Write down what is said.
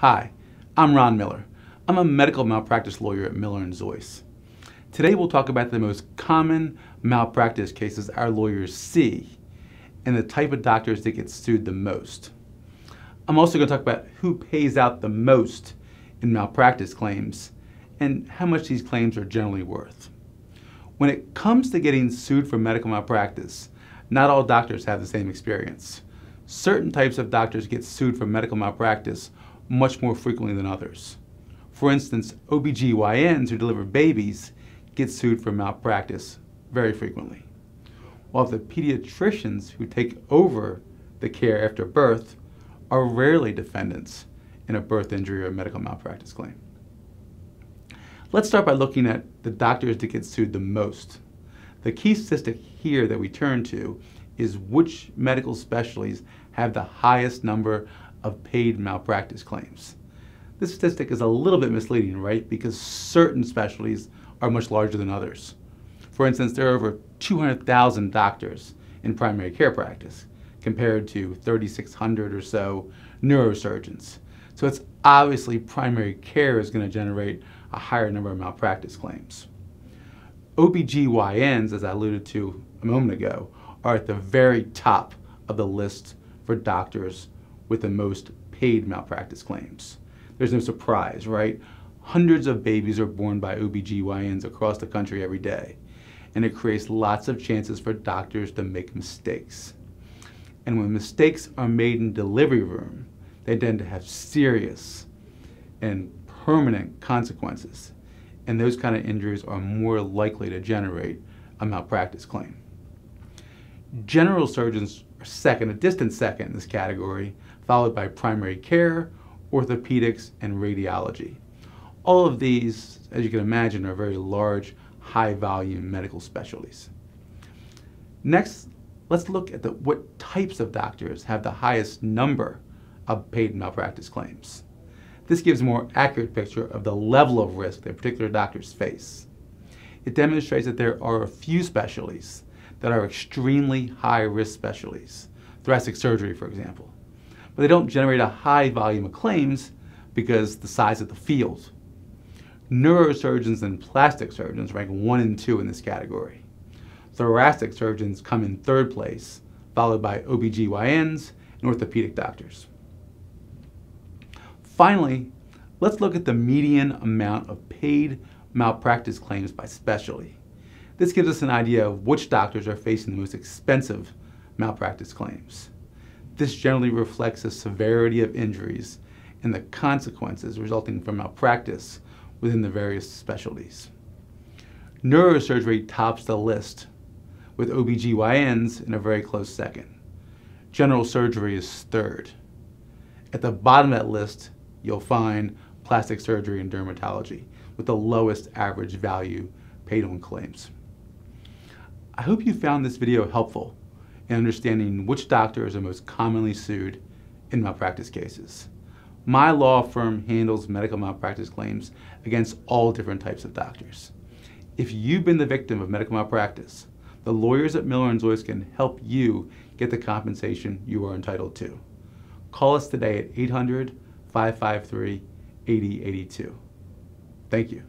Hi, I'm Ron Miller. I'm a medical malpractice lawyer at Miller & Zois. Today we'll talk about the most common malpractice cases our lawyers see and the type of doctors that get sued the most. I'm also going to talk about who pays out the most in malpractice claims and how much these claims are generally worth. When it comes to getting sued for medical malpractice, not all doctors have the same experience. Certain types of doctors get sued for medical malpractice much more frequently than others. For instance, OBGYNs who deliver babies get sued for malpractice very frequently, while the pediatricians who take over the care after birth are rarely defendants in a birth injury or medical malpractice claim. Let's start by looking at the doctors that get sued the most. The key statistic here that we turn to is which medical specialties have the highest number of paid malpractice claims. This statistic is a little bit misleading, right? Because certain specialties are much larger than others. For instance, there are over 200,000 doctors in primary care practice compared to 3,600 or so neurosurgeons. So it's obviously primary care is going to generate a higher number of malpractice claims. OBGYNs, as I alluded to a moment ago, are at the very top of the list for doctors with the most paid malpractice claims. There's no surprise, right? Hundreds of babies are born by OBGYNs across the country every day, and it creates lots of chances for doctors to make mistakes. And when mistakes are made in delivery room, they tend to have serious and permanent consequences. And those kind of injuries are more likely to generate a malpractice claim. General surgeons second, a distant second in this category, followed by primary care, orthopedics, and radiology. All of these, as you can imagine, are very large, high volume medical specialties. Next, let's look at the, what types of doctors have the highest number of paid malpractice claims. This gives a more accurate picture of the level of risk that particular doctors face. It demonstrates that there are a few specialties that are extremely high risk specialties, thoracic surgery, for example. But they don't generate a high volume of claims because the size of the field. Neurosurgeons and plastic surgeons rank one and two in this category. Thoracic surgeons come in third place, followed by OBGYNs and orthopedic doctors. Finally, let's look at the median amount of paid malpractice claims by specialty. This gives us an idea of which doctors are facing the most expensive malpractice claims. This generally reflects the severity of injuries and the consequences resulting from malpractice within the various specialties. Neurosurgery tops the list, with OBGYNs in a very close second. General surgery is third. At the bottom of that list, you'll find plastic surgery and dermatology, with the lowest average value paid on claims. I hope you found this video helpful in understanding which doctors are most commonly sued in malpractice cases. My law firm handles medical malpractice claims against all different types of doctors. If you've been the victim of medical malpractice, the lawyers at Miller & Zois can help you get the compensation you are entitled to. Call us today at 800 553 8082. Thank you.